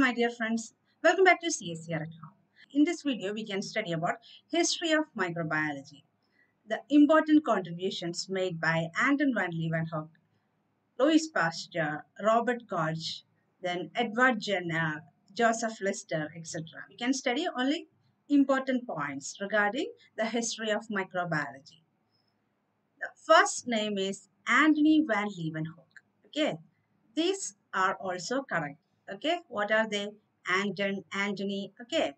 my dear friends. Welcome back to CSIR at home. In this video, we can study about history of microbiology, the important contributions made by Anton van Leeuwenhoek, Louis Pasteur, Robert Koch, then Edward Jenner, uh, Joseph Lister, etc. We can study only important points regarding the history of microbiology. The first name is Antony van Leeuwenhoek. Okay, these are also correct. Okay, what are they? Anton, Antony. Okay,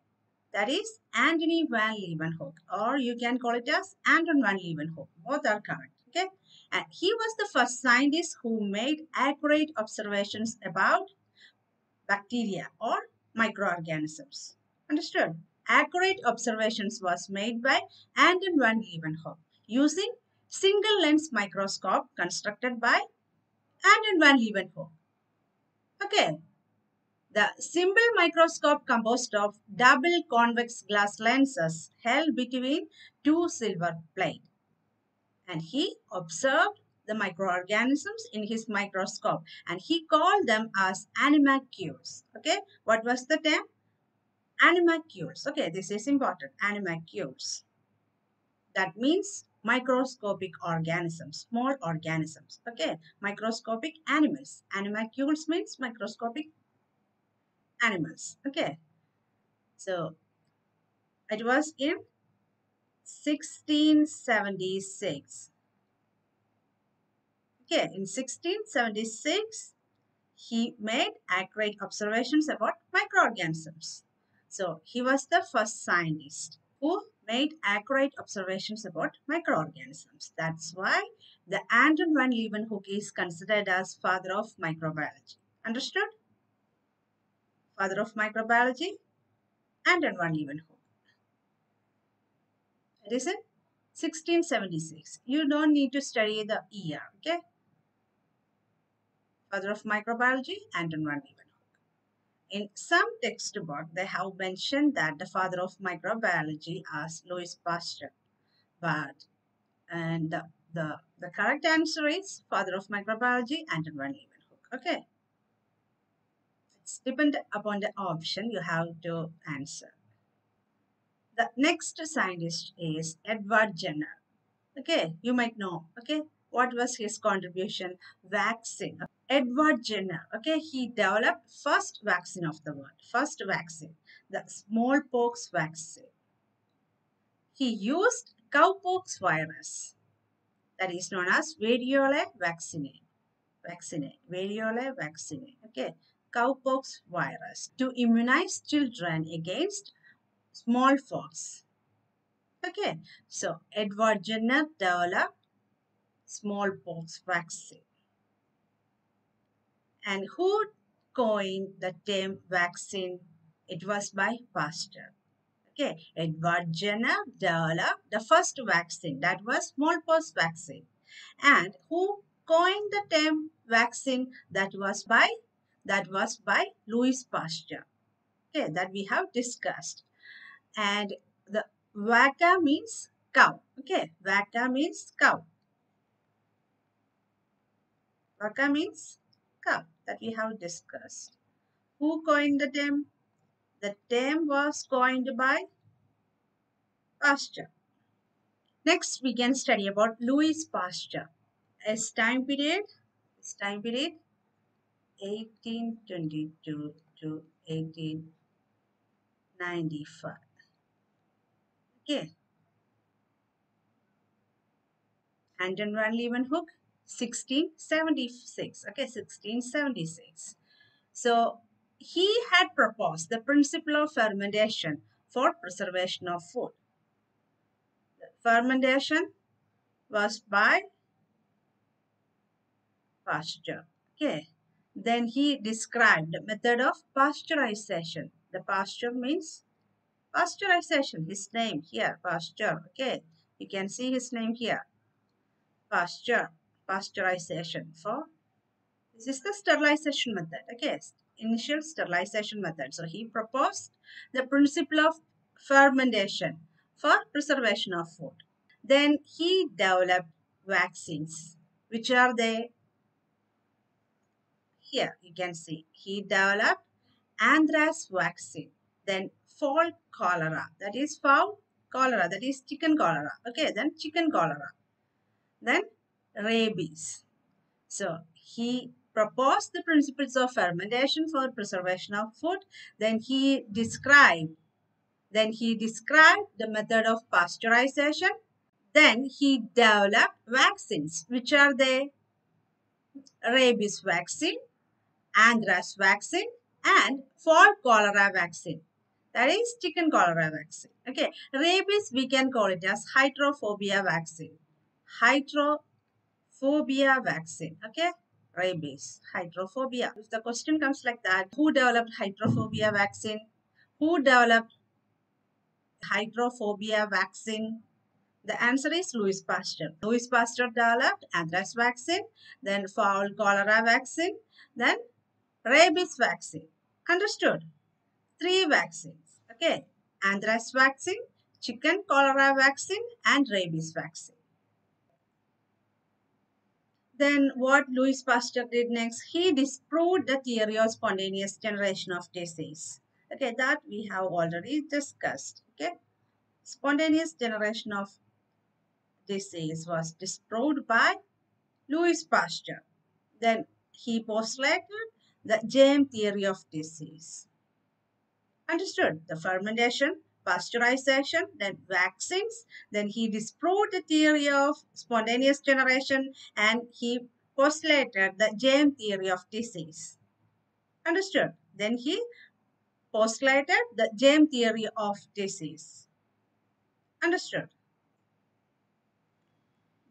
that is Antony van Leeuwenhoek, or you can call it as Anton van Leeuwenhoek. Both are correct. Okay, and he was the first scientist who made accurate observations about bacteria or microorganisms. Understood? Accurate observations was made by Anton van Leeuwenhoek using single lens microscope constructed by Anton van Leeuwenhoek. Okay. The simple microscope composed of double convex glass lenses held between two silver plates. And he observed the microorganisms in his microscope and he called them as animalcules. Okay, what was the term? Animalcules. Okay, this is important. Animalcules. That means microscopic organisms, small organisms. Okay, microscopic animals. Animalcules means microscopic animals. Okay, so it was in 1676. Okay, in 1676, he made accurate observations about microorganisms. So, he was the first scientist who made accurate observations about microorganisms. That's why the Anton van Leeuwenhoek is considered as father of microbiology. Understood? Father of microbiology, Anton van Leeuwenhoek. It is in 1676. You don't need to study the year, okay? Father of microbiology, Anton van Leeuwenhoek. In some textbook, they have mentioned that the father of microbiology as Louis Pasteur. But, and the, the, the correct answer is father of microbiology, Anton van Leeuwenhoek. Okay. Depend upon the option you have to answer. The next scientist is Edward Jenner. Okay, you might know. Okay, what was his contribution? Vaccine. Edward Jenner. Okay, he developed first vaccine of the world. First vaccine, the smallpox vaccine. He used cowpox virus that is known as variola vaccine. Vaccine. Variola vaccine. Okay, cowpox virus to immunize children against smallpox. Okay, so Edward Jenner developed smallpox vaccine. And who coined the term vaccine? It was by Pasteur. Okay, Edward Jenner developed the first vaccine that was smallpox vaccine. And who coined the term vaccine? That was by that was by Louis Pasteur. Okay, that we have discussed. And the vaca means cow. Okay, vaca means cow. Vaca means cow that we have discussed. Who coined the term? The term was coined by Pasteur. Next, we can study about Louis Pasteur. His time period, his time period, 1822 to 1895. Okay. Anton van Leeuwenhoek, 1676. Okay, 1676. So, he had proposed the principle of fermentation for preservation of food. Fermentation was by Pasteur. Okay. Then he described the method of pasteurization. The Pasteur means pasteurization. His name here, Pasteur. Okay. You can see his name here. Pasteur pasteurization for this is the sterilization method okay initial sterilization method so he proposed the principle of fermentation for preservation of food then he developed vaccines which are they here you can see he developed anthrax vaccine, then fall cholera, that is fowl cholera, that is chicken cholera. Okay, then chicken cholera. Then rabies. So he proposed the principles of fermentation for preservation of food. Then he described, then he described the method of pasteurization. Then he developed vaccines. Which are the Rabies vaccine, anthrax vaccine, and fall cholera vaccine. That is chicken cholera vaccine. Okay, rabies we can call it as hydrophobia vaccine. Hydrophobia vaccine. Okay, rabies, hydrophobia. If the question comes like that, who developed hydrophobia vaccine? Who developed hydrophobia vaccine? The answer is Louis Pasteur. Louis Pasteur developed anthrax vaccine, then fowl cholera vaccine, then rabies vaccine. Understood? Three vaccines. Okay. Anthrax vaccine, chicken cholera vaccine, and rabies vaccine. Then what Louis Pasteur did next? He disproved the theory of spontaneous generation of disease. Okay, that we have already discussed. Okay, spontaneous generation of disease was disproved by Louis Pasteur. Then he postulated the germ theory of disease. Understood? The fermentation pasteurization, then vaccines. Then he disproved the theory of spontaneous generation and he postulated the germ theory of disease. Understood? Then he postulated the germ theory of disease. Understood?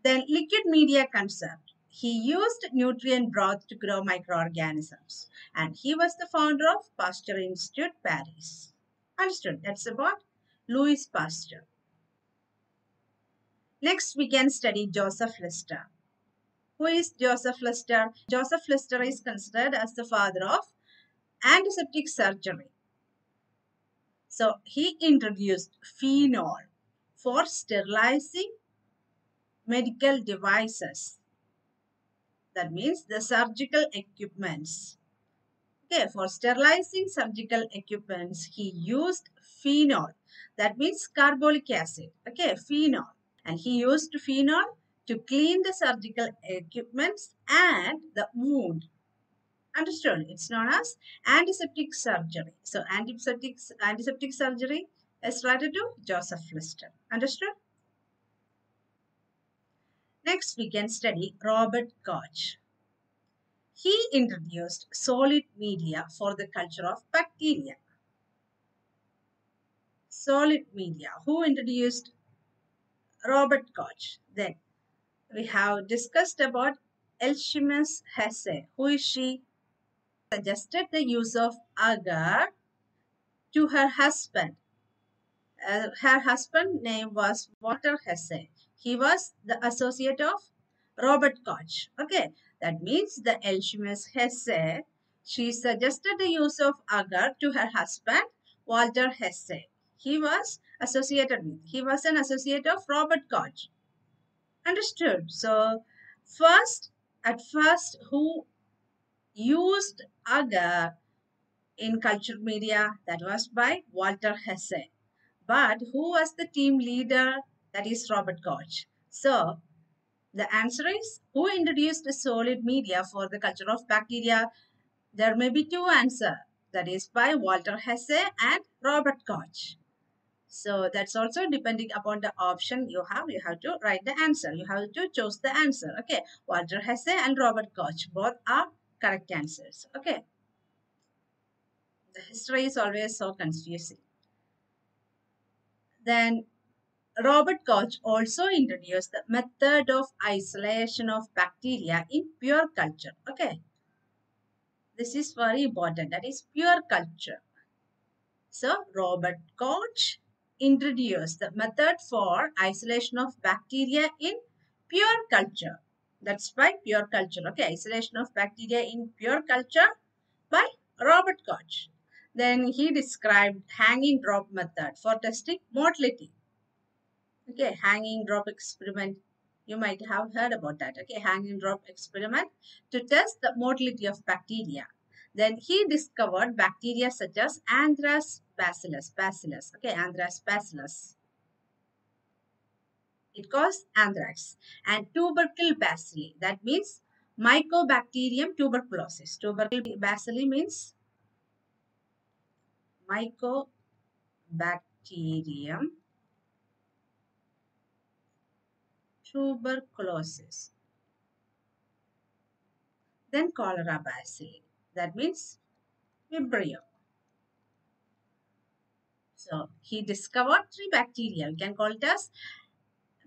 Then liquid media concept. He used nutrient broth to grow microorganisms and he was the founder of Pasteur Institute, Paris. Understood? That's about Louis Pasteur. Next, we can study Joseph Lister. Who is Joseph Lister? Joseph Lister is considered as the father of antiseptic surgery. So, he introduced phenol for sterilizing medical devices. That means the surgical equipments. Okay, for sterilizing surgical equipments, he used phenol. That means carbolic acid. Okay, phenol. And he used phenol to clean the surgical equipments and the wound. Understood? It's known as antiseptic surgery. So, antiseptic, antiseptic surgery is related to Joseph Lister. Understood? Next, we can study Robert Koch. He introduced solid media for the culture of bacteria. Solid media. Who introduced? Robert Koch. Then we have discussed about Eilshemius Hesse. Who is she? Suggested the use of agar to her husband. Uh, her husband name was Walter Hesse. He was the associate of Robert Koch. Okay, that means the Eilshemius Hesse, she suggested the use of agar to her husband, Walter Hesse. He was associated with, he was an associate of Robert Koch. Understood? So, first, at first, who used agar in culture media? That was by Walter Hesse. But who was the team leader? That is Robert Koch. So, the answer is who introduced solid media for the culture of bacteria? There may be two answers. That is by Walter Hesse and Robert Koch. So that's also depending upon the option you have. You have to write the answer. You have to choose the answer. Okay. Walter Hesse and Robert Koch. Both are correct answers. Okay. The history is always so confusing. Then Robert Koch also introduced the method of isolation of bacteria in pure culture. Okay. This is very important. That is pure culture. So, Robert Koch introduced the method for isolation of bacteria in pure culture. That's by pure culture. Okay, isolation of bacteria in pure culture by Robert Koch. Then he described hanging drop method for testing motility. Okay, hanging drop experiment. You might have heard about that. Okay, hanging drop experiment to test the motility of bacteria. Then he discovered bacteria such as Anthrax bacillus. Bacillus. Okay, Anthrax bacillus. It caused anthrax. And tubercle bacilli. That means Mycobacterium tuberculosis. Tubercle bacilli means Mycobacterium tuberculosis. Then cholera bacilli. That means Vibrio. So he discovered three bacteria. We can call it as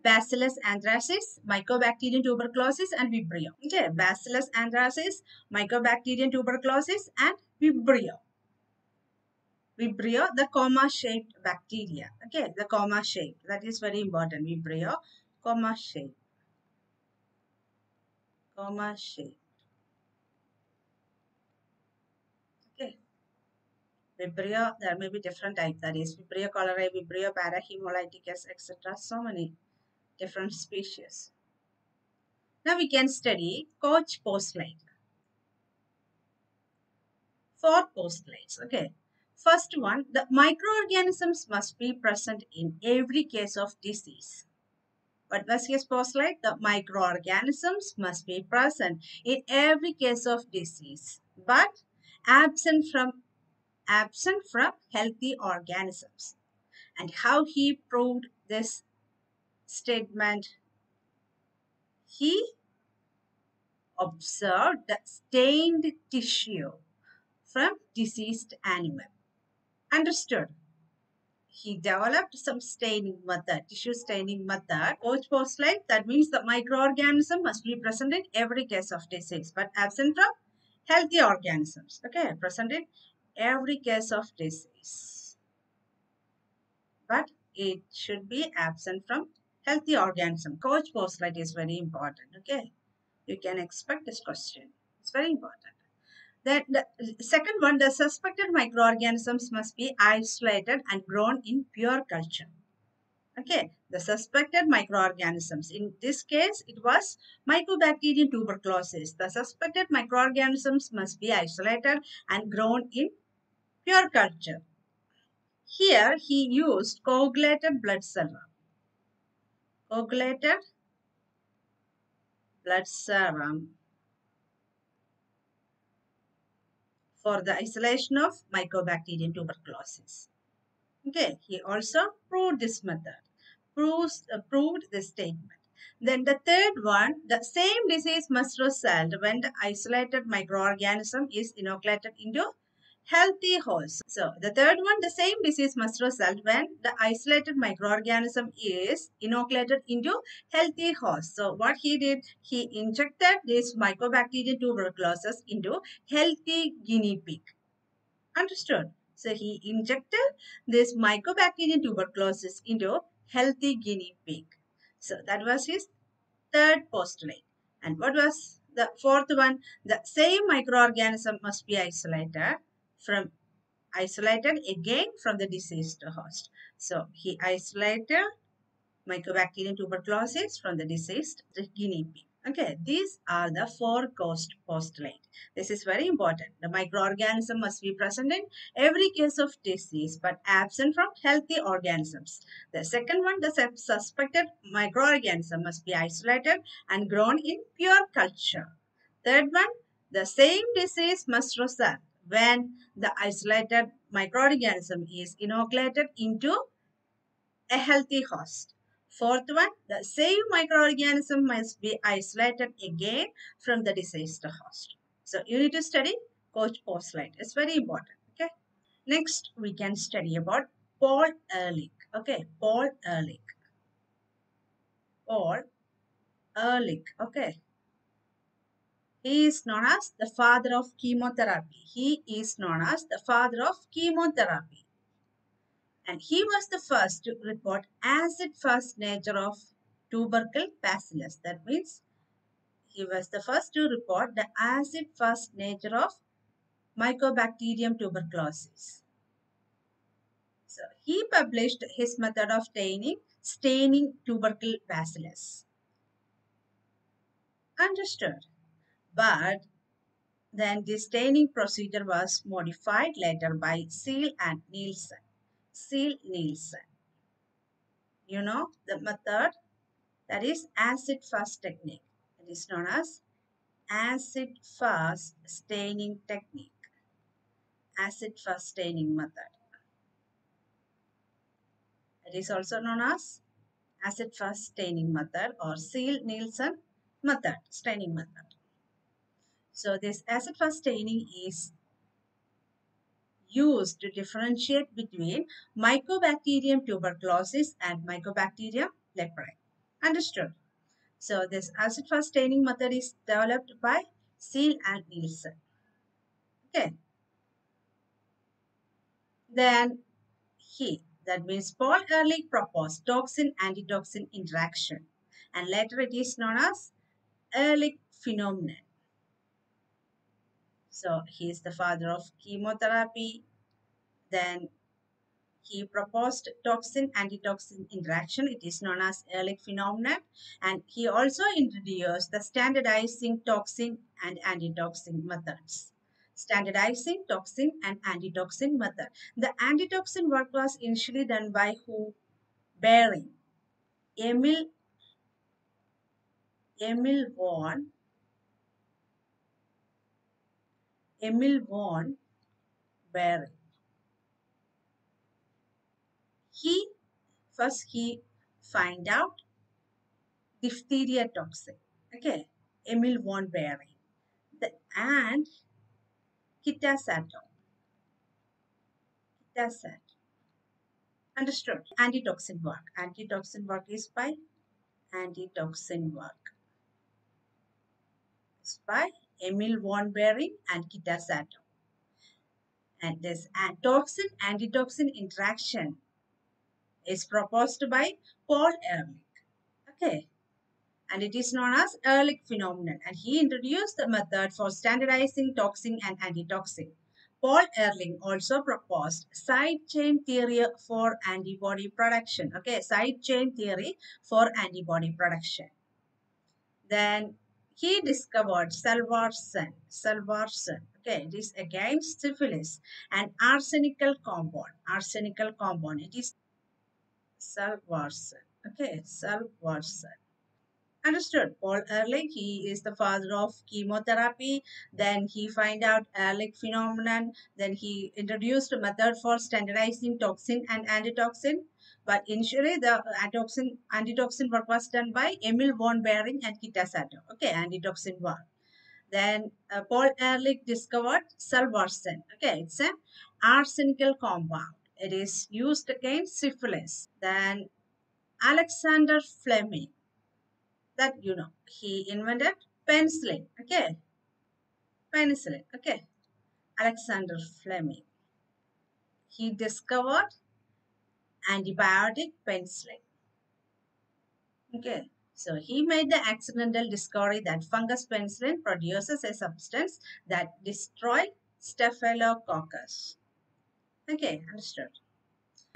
Bacillus anthracis, Mycobacterium tuberculosis, and Vibrio. Okay, Bacillus anthracis, Mycobacterium tuberculosis, and Vibrio. Vibrio, the comma-shaped bacteria. Okay, the comma-shaped. That is very important. Vibrio, comma-shaped. Comma-shaped. Okay. Vibrio, there may be different types. That is Vibrio cholerae, Vibrio parahemolyticus, etc. So many different species. Now we can study Koch postulate. Four postulates. Okay. First one, the microorganisms must be present in every case of disease. What was his postulate? The microorganisms must be present in every case of disease, but absent from absent from healthy organisms. And how he proved this statement? He observed the stained tissue from diseased animal. Understood? He developed some staining method, tissue staining method. Koch postulate, that means the microorganism must be present in every case of disease, but absent from healthy organisms. Okay, present in every case of disease. But it should be absent from healthy organism. Koch postulate is very important. Okay, you can expect this question. It's very important. Then the second one, the suspected microorganisms must be isolated and grown in pure culture. Okay, the suspected microorganisms. In this case, it was Mycobacterium tuberculosis. The suspected microorganisms must be isolated and grown in pure culture. Here, he used coagulated blood serum. Coagulated blood serum for the isolation of Mycobacterium tuberculosis. Okay, he also proved this method, proves, uh, proved this statement. Then the third one, the same disease must result when the isolated microorganism is inoculated into healthy host. So the third one, the same disease must result when the isolated microorganism is inoculated into healthy host. So what he did, he injected this Mycobacterium tuberculosis into healthy guinea pig. Understood? So he injected this Mycobacterium tuberculosis into healthy guinea pig. So that was his third postulate. And what was the fourth one? The same microorganism must be isolated from isolated again from the diseased host. So he isolated Mycobacterium tuberculosis from the diseased guinea pig. Okay, these are the four Koch postulate. This is very important. The microorganism must be present in every case of disease but absent from healthy organisms. The second one, the suspected microorganism must be isolated and grown in pure culture. Third one, the same disease must result when the isolated microorganism is inoculated into a healthy host. Fourth one, the same microorganism must be isolated again from the diseased host. So you need to study Koch postulate. It's very important. Okay. Next, we can study about Paul Ehrlich. Okay, Paul Ehrlich. Paul Ehrlich. Okay. He is known as the father of chemotherapy. He is known as the father of chemotherapy. And he was the first to report acid fast nature of tubercle bacillus. That means he was the first to report the acid fast nature of Mycobacterium tuberculosis. So he published his method of staining, staining tubercle bacillus. Understood? But Then the staining procedure was modified later by Ziehl and Neelsen. Ziehl Neelsen. You know the method that is acid fast technique. It is known as acid fast staining technique. Acid fast staining method. It is also known as acid fast staining method or Ziehl Neelsen method, staining method. So this acid fast staining is used to differentiate between Mycobacterium tuberculosis and Mycobacterium leprae. Understood? So this acid fast staining method is developed by Ziehl and Neelsen. Okay. Then he, that means Paul Ehrlich proposed toxin-antitoxin interaction and later it is known as Ehrlich phenomenon. So he is the father of chemotherapy. Then he proposed toxin antitoxin interaction. It is known as Ehrlich phenomenon. And he also introduced the standardizing toxin and antitoxin methods. Standardizing toxin and antitoxin method. The antitoxin work was initially done by who? Behring. Emil Emil von Emil von Behring. He first he find out diphtheria toxin. Okay, Emil von Behring. The, and kitasato. Kitasat. Understood. Antitoxin work. Antitoxin work is by antitoxin work. It's by Emil von Behring and Kitasato. And this toxin antitoxin interaction is proposed by Paul Ehrlich. Okay. And it is known as Ehrlich phenomenon. And he introduced the method for standardizing toxin and antitoxin. Paul Ehrlich also proposed side chain theory for antibody production. Okay, side chain theory for antibody production. Then he discovered salvarsan. Salvarsan. Okay, it is against syphilis, an arsenical compound. Arsenical compound. It is salvarsan. Okay, salvarsan. Understood. Paul Ehrlich, he is the father of chemotherapy. Then he find out Ehrlich phenomenon. Then he introduced a method for standardizing toxin and antitoxin. But initially, the antitoxin, antitoxin work was done by Emil von Behring and Kitasato. Okay, antitoxin work. Then uh, Paul Ehrlich discovered salvarsan. Okay, it's an arsenical compound. It is used against syphilis. Then Alexander Fleming, that you know, he invented penicillin. Okay, penicillin. Okay, Alexander Fleming. He discovered antibiotic penicillin. Okay, so he made the accidental discovery that fungus penicillin produces a substance that destroys staphylococcus. Okay, understood.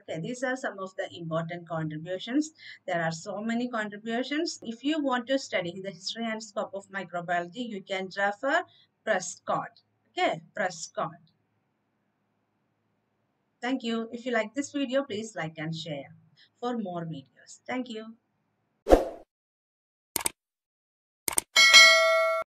Okay, these are some of the important contributions. There are so many contributions. If you want to study the history and scope of microbiology, you can refer Prescott. Okay, Prescott. Thank you. If you like this video, please like and share for more videos. Thank you.